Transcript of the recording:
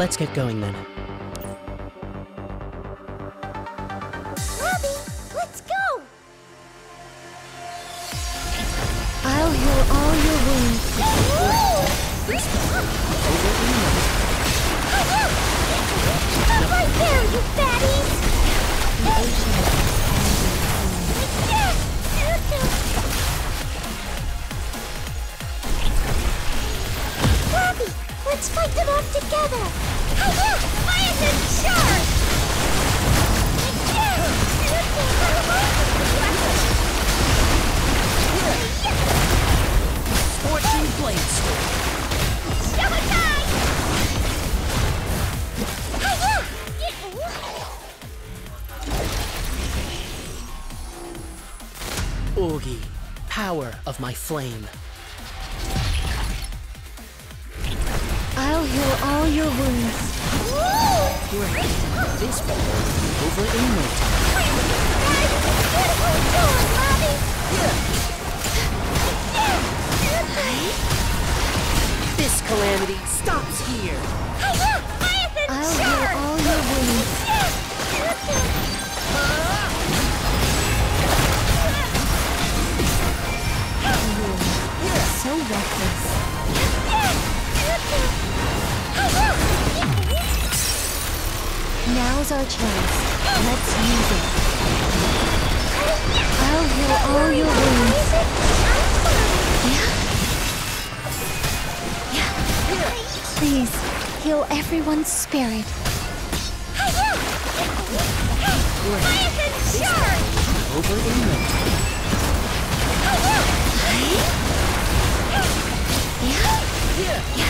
Let's get going then. Let's fight them off together! Hiya! Maya's in charge! Scorching blade storm. Showtime! Hiya! Oogie, power of my flame. All your wounds. Great. This battle will be over in no time. Beautiful doing, Robbie! This calamity stops here. Our chance. Let's use it. I'll heal all your wounds. Yeah? Yeah. Please, heal everyone's spirit. Over the moon. Yeah? Yeah.